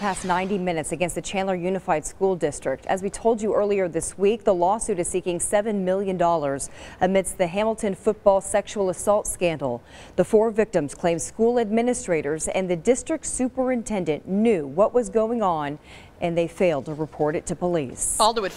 past 90 minutes against the Chandler Unified School District. As we told you earlier this week, the lawsuit is seeking $7 million amidst the Hamilton football sexual assault scandal. The four victims claim school administrators and the district superintendent knew what was going on and they failed to report it to police. Alderwood